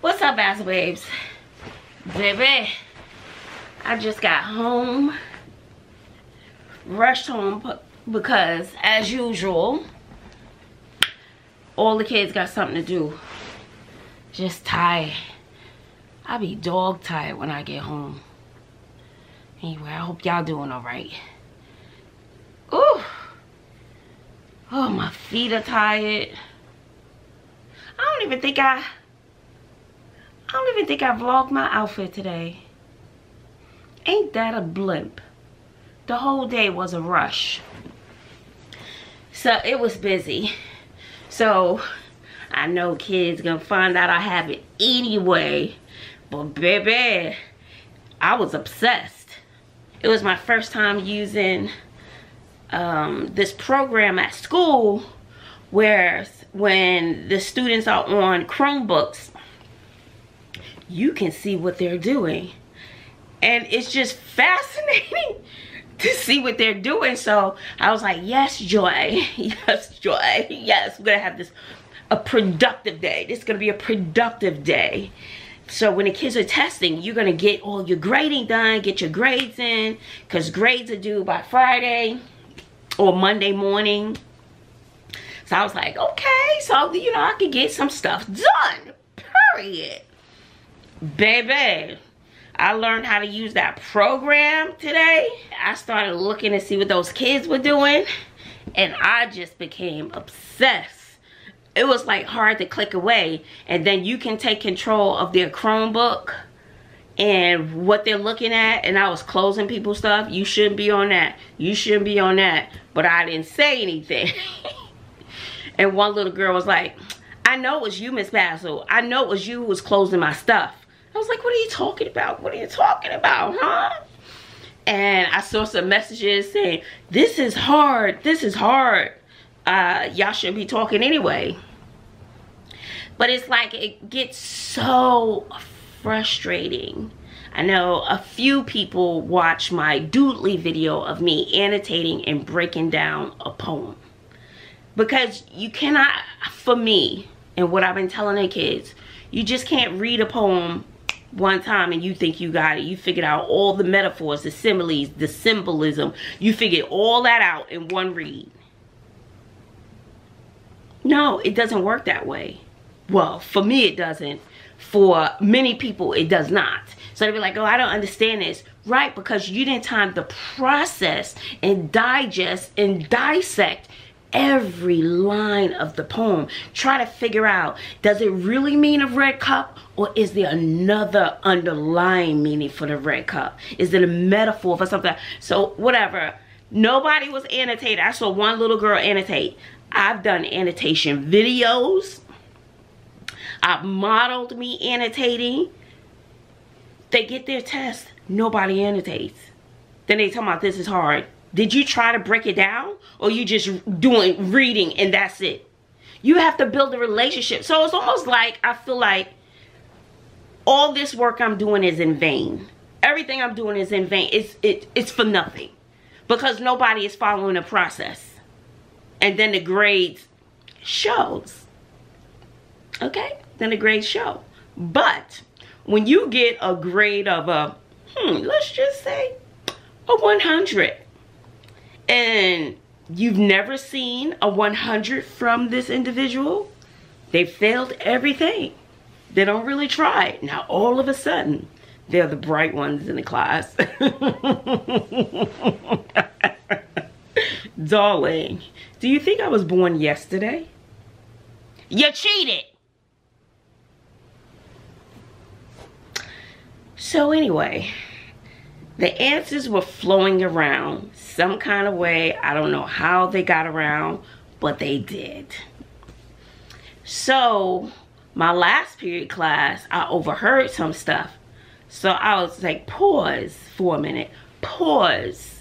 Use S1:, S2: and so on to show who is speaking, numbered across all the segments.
S1: What's up, ass babes? Baby, I just got home. Rushed home because, as usual, all the kids got something to do. Just tired. I be dog tired when I get home. Anyway, I hope y'all doing all right. Ooh. Oh, my feet are tired. I don't even think I I don't even think I vlogged my outfit today. Ain't that a blimp? The whole day was a rush. So it was busy. So I know kids gonna find out I have it anyway. But baby, I was obsessed. It was my first time using um, this program at school where when the students are on Chromebooks, you can see what they're doing. And it's just fascinating to see what they're doing. So I was like, yes, Joy. Yes, Joy. Yes, we're going to have this, a productive day. This is going to be a productive day. So when the kids are testing, you're going to get all your grading done, get your grades in, because grades are due by Friday or Monday morning. So I was like, okay, so, you know, I could get some stuff done, period. Baby, I learned how to use that program today. I started looking to see what those kids were doing, and I just became obsessed. It was like hard to click away, and then you can take control of their Chromebook and what they're looking at and I was closing people's stuff. You shouldn't be on that. You shouldn't be on that. But I didn't say anything. And one little girl was like I know it was you Miss Bazzle. I know it was you who was closing my stuff I was like what are you talking about? What are you talking about huh? And I saw some messages saying this is hard. This is hard. Uh, y'all shouldn't be talking anyway. But it's like it gets so frustrating. I know a few people watch my doodly video of me annotating and breaking down a poem. Because you cannot, for me, and what I've been telling the kids, you just can't read a poem one time and you think you got it. You figured out all the metaphors, the similes, the symbolism. You figured all that out in one read. No, it doesn't work that way. Well, for me it doesn't for many people it does not so they'll be like oh i don't understand this right because you didn't time the process and digest and dissect every line of the poem try to figure out does it really mean a red cup or is there another underlying meaning for the red cup is it a metaphor for something so whatever nobody was annotated i saw one little girl annotate i've done annotation videos I've modeled me annotating. They get their test. Nobody annotates. Then they talk about this is hard. Did you try to break it down? Or you just doing reading and that's it? You have to build a relationship. So it's almost like I feel like all this work I'm doing is in vain. Everything I'm doing is in vain. It's it it's for nothing. Because nobody is following the process. And then the grades shows. Okay? Then the grade show. But when you get a grade of a, hmm, let's just say a 100, and you've never seen a 100 from this individual, they failed everything. They don't really try. Now all of a sudden, they're the bright ones in the class. Darling, do you think I was born yesterday? You cheated! So anyway, the answers were flowing around some kind of way. I don't know how they got around, but they did. So my last period class, I overheard some stuff. So I was like, pause for a minute, pause.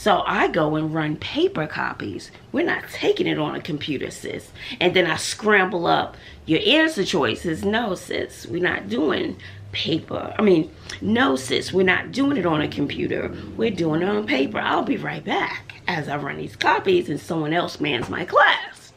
S1: So I go and run paper copies. We're not taking it on a computer, sis. And then I scramble up your answer choices. No, sis, we're not doing paper. I mean, no sis, we're not doing it on a computer. We're doing it on paper. I'll be right back as I run these copies and someone else mans my class.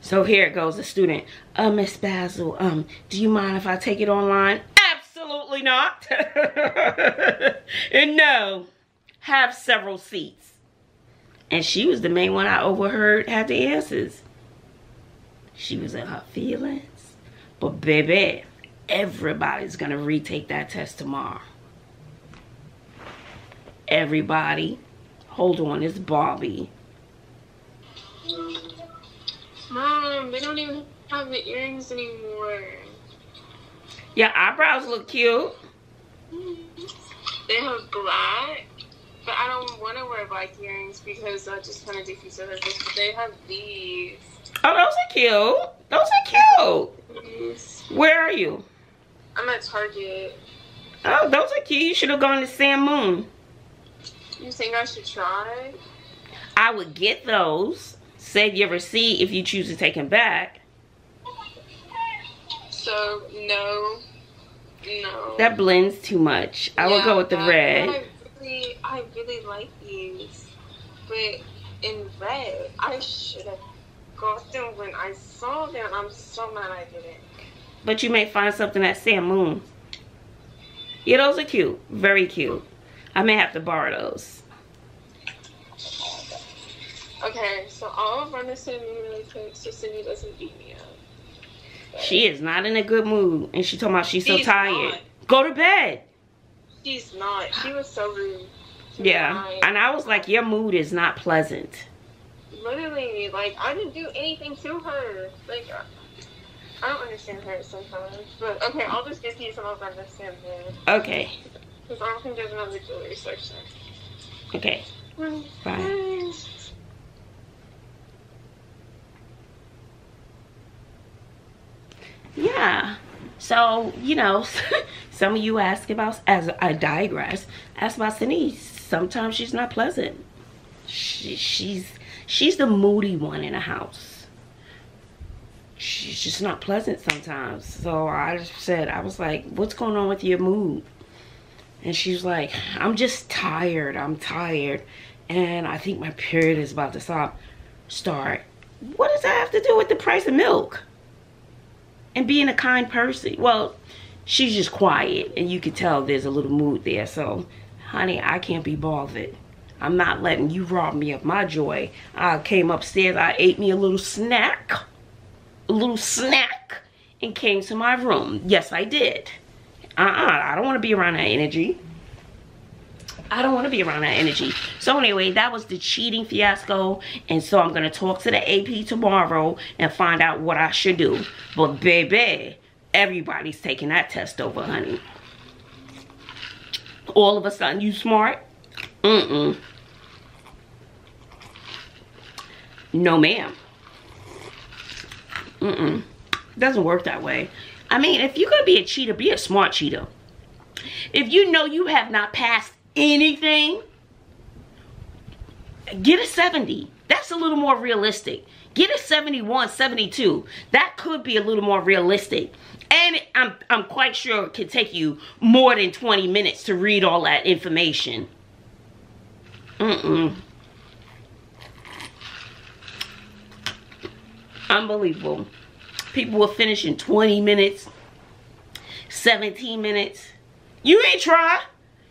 S1: So here goes, the student. Uh, Miss Bazzle, um, do you mind if I take it online? Absolutely not. and no, have several seats. And she was the main one I overheard had the answers. She was in her feelings. But baby, everybody's gonna retake that test tomorrow. Everybody. Hold on, it's Bobbi.
S2: Mom, they don't even have the earrings anymore.
S1: Your eyebrows look cute.
S2: They have black, but I don't want to wear black earrings because that just kind of the purpose. But they have these.
S1: Oh, those are cute. Those are cute.
S2: These.
S1: Where are you?
S2: I'm at Target.
S1: Oh, those are cute. You should have gone to Sam Moon.
S2: You think I should try?
S1: I would get those. Save your receipt if you choose to take them back.
S2: So no, no.
S1: That blends too much. I would go with the
S2: that-
S1: red.
S2: I really, I really like these, but in red, I should have got them when I saw them. I'm so mad I didn't.
S1: But you may find something at Sam Moon. Yeah, those are cute. Very cute. I may have to borrow those.
S2: Okay, so I'll run this in really quick so Cindy doesn't beat me up.
S1: She is not in a good mood. And she talking about she's so tired.
S2: not.
S1: Go to bed.
S2: She's not. She was so rude.
S1: Yeah. And I was like, your mood is not pleasant.
S2: literally, like, I didn't do anything to her. Like, I- I don't understand her sometimes. But okay, I'll just get these and I'll understand them.
S1: Okay.
S2: Because I don't think there's another jewelry section.
S1: Okay. Bye. Yeah. So, you know, some of you ask about, as I digress, ask about Cindy. Sometimes she's not pleasant. She, she's she's the moody one in the house. She's just not pleasant sometimes. So I just said, I was like, what's going on with your mood? And she's like, I'm just tired. I'm tired. And I think my period is about to stop. Start. What does that have to do with the price of milk? and being a kind person. Well, she's just quiet, and you can tell there's a little mood there. So, honey, I can't be bothered. I'm not letting you rob me of my joy. I came upstairs, I ate me a little snack, a little snack, and came to my room. Yes, I did. Uh-uh, I don't want to be around that energy. I don't want to be around that energy. So anyway, that was the cheating fiasco. And so I'm going to talk to the AP tomorrow and find out what I should do. But baby, everybody's taking that test over, honey. All of a sudden, you smart? Mm-mm. No, ma'am. Mm-mm. Doesn't work that way. I mean, if you're going to be a cheater, be a smart cheater. If you know you have not passed anything, get a 70. That's a little more realistic. Get a 71, 72. That could be a little more realistic. And I'm, I'm quite sure it could take you more than 20 minutes to read all that information. Mm-mm. Unbelievable. People will finish in 20 minutes, 17 minutes. You ain't try.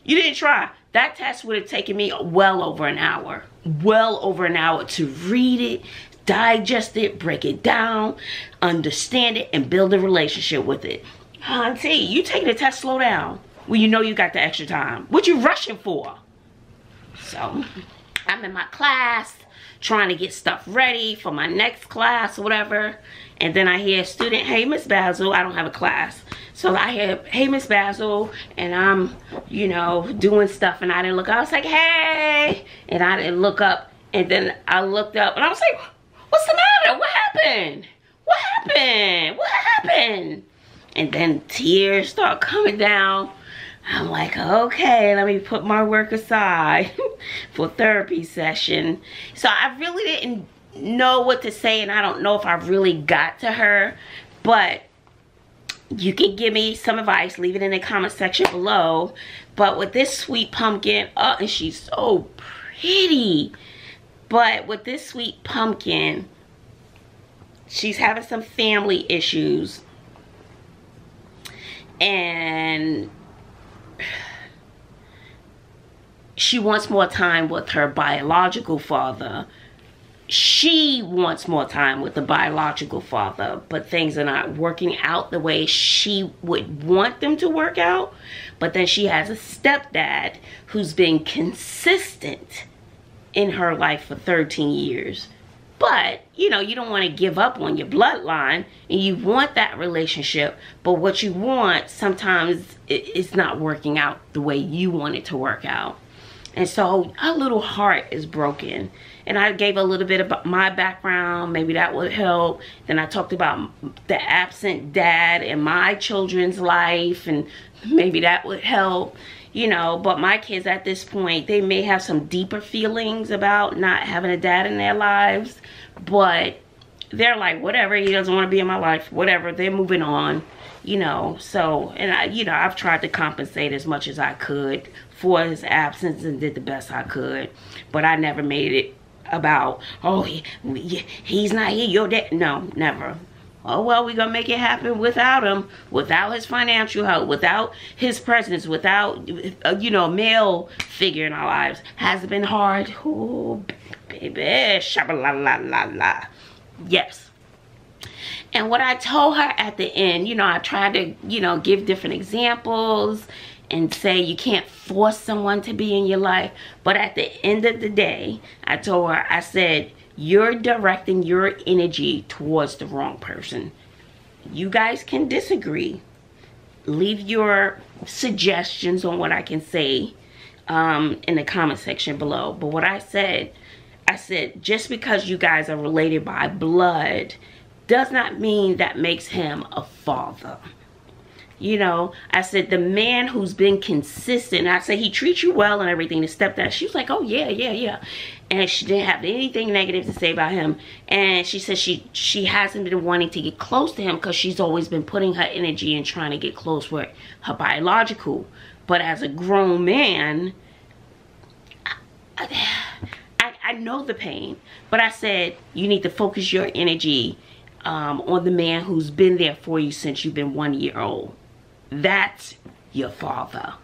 S1: You didn't try. That test would have taken me well over an hour. Well over an hour to read it, digest it, break it down, understand it, and build a relationship with it. Auntie, you taking the test, slow down. Well, you know you got the extra time. What you rushing for? So, I'm in my class, trying to get stuff ready for my next class or whatever. And then I hear a student, hey, Miss Bazzle, I don't have a class. So I hear, hey, Miss Bazzle, and I'm, you know, doing stuff and I didn't look up. I was like, hey, and I didn't look up. And then I looked up and I was like, what's the matter? What happened? What happened? What happened? And then tears start coming down. I'm like, okay, let me put my work aside for therapy session. So I really didn't know what to say and I don't know if I really got to her, but you can give me some advice. Leave it in the comment section below. But with this sweet pumpkin, oh, and she's so pretty. But with this sweet pumpkin, she's having some family issues and she wants more time with her biological father she wants more time with the biological father, but things are not working out the way she would want them to work out. But then she has a stepdad who's been consistent in her life for 13 years. But, you know, you don't want to give up on your bloodline and you want that relationship. But what you want sometimes it's not working out the way you want it to work out. And so a little heart is broken and I gave a little bit about my background. Maybe that would help. Then I talked about the absent dad in my children's life and maybe that would help. You know, but my kids at this point, they may have some deeper feelings about not having a dad in their lives, but they're like, whatever, he doesn't want to be in my life, whatever, they're moving on, you know. So, and I, you know, I've tried to compensate as much as I could for his absence and did the best I could, but I never made it about, oh, he, he's not here, your dad. No, never. Oh, well, we're to make it happen without him, without his financial help, without his presence, without, uh, you know, male figure in our lives. Has it been hard? Oh, baby, la la la. Yes. And what I told her at the end, you know, I tried to, you know, give different examples and say you can't force someone to be in your life. But at the end of the day, I told her, I said, you're directing your energy towards the wrong person. You guys can disagree. Leave your suggestions on what I can say um, in the comment section below. But what I said, I said, just because you guys are related by blood does not mean that makes him a father. You know i said the man who's been consistent i said he treats you well and everything the stepdad she was like oh yeah yeah yeah. And she didn't have anything negative to say about him. And she said she she hasn't been wanting to get close to him because she's always been putting her energy and trying to get close with her biological. But as a grown man I, I, I know the pain. But i said you need to focus your energy um, on the man who's been there for you since you've been one year old that's your father.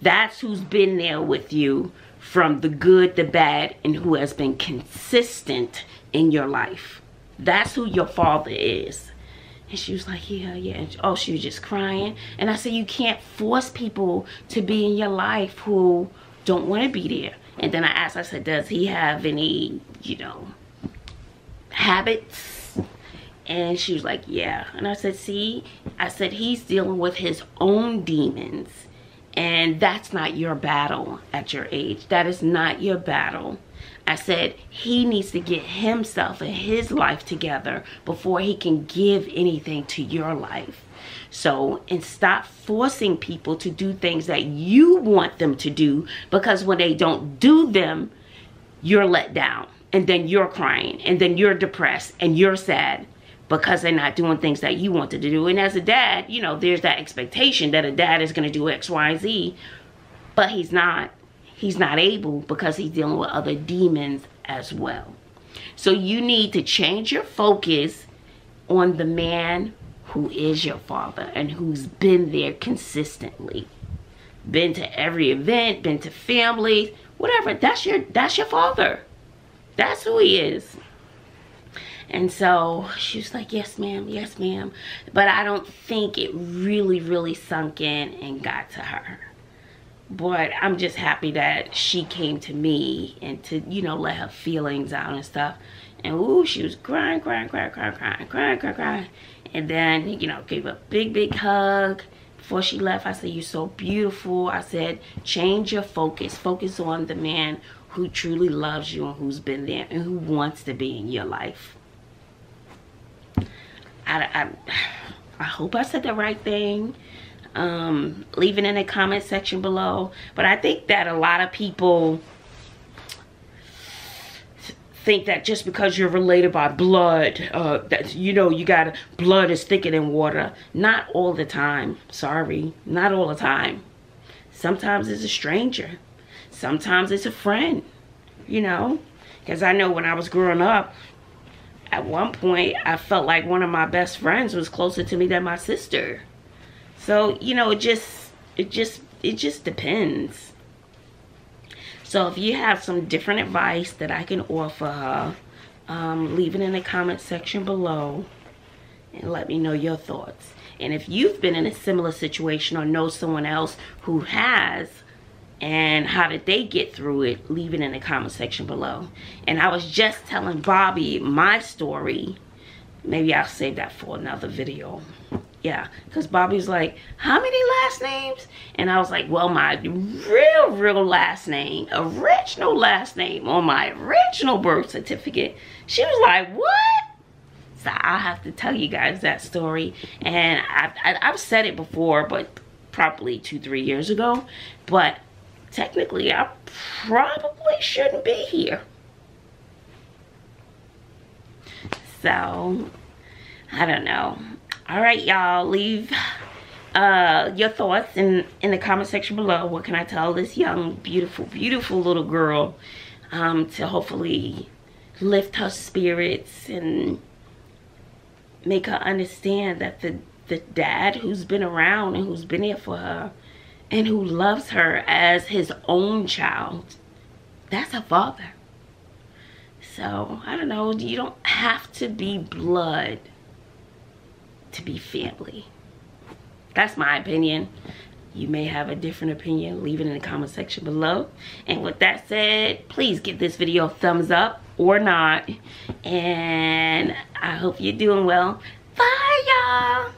S1: That's who's been there with you from the good, the bad, and who has been consistent in your life. That's who your father is. And she was like, yeah, yeah. And, oh, she was just crying. And I said, you can't force people to be in your life who don't want to be there. And then I asked, I said, does he have any, you know, habits and she was like, yeah. And I said, see, I said, he's dealing with his own demons. And that's not your battle at your age. That is not your battle. I said, he needs to get himself and his life together before he can give anything to your life. So, and stop forcing people to do things that you want them to do because when they don't do them, you're let down. And then you're crying. And then you're depressed. And you're sad because they're not doing things that you wanted to do. And as a dad, you know, there's that expectation that a dad is going to do X, Y, Z, but he's not. He's not able because he's dealing with other demons as well. So you need to change your focus on the man who is your father and who's been there consistently. Been to every event, been to families, whatever. That's your that's your father. That's who he is. And so she was like, yes, ma'am, yes, ma'am. But I don't think it really, really sunk in and got to her. But I'm just happy that she came to me and to, you know, let her feelings out and stuff. And ooh, she was crying, crying, crying, crying, crying, crying, crying, crying. And then, you know, gave a big, big hug. Before she left, I said, you're so beautiful. I said, change your focus. Focus on the man who truly loves you and who's been there and who wants to be in your life. I, I, I hope I said the right thing. Um, leave it in the comment section below. But I think that a lot of people think that just because you're related by blood, uh, that you know you got blood is thicker than water. Not all the time. Sorry, not all the time. Sometimes it's a stranger. Sometimes it's a friend. You know, because I know when I was growing up, at one point I felt like one of my best friends was closer to me than my sister. So, you know, it just it just it just depends. So if you have some different advice that I can offer her, um, leave it in the comment section below and let me know your thoughts. And if you've been in a similar situation or know someone else who has, and how did they get through it, leave it in the comment section below. And I was just telling Bobbi my story. Maybe I'll save that for another video. Yeah, because Bobbi's like, how many last names? And I was like, well, my real, real last name, original last name on my original birth certificate. She was like, what? So I'll have to tell you guys that story. And I've, I've said it before, but probably two, three years ago. But technically, I probably shouldn't be here. So, I don't know. All right, y'all. Leave uh, your thoughts in, in the comment section below. What can I tell this young, beautiful, beautiful little girl um, to hopefully lift her spirits and make her understand that the the dad who's been around and who's been here for her and who loves her as his own child that's a father. So i don't know you don't have to be blood to be family. That's my opinion. You may have a different opinion leave it in the comment section below. And with that said please give this video a thumbs up or not. And i hope you're doing well. Bye y'all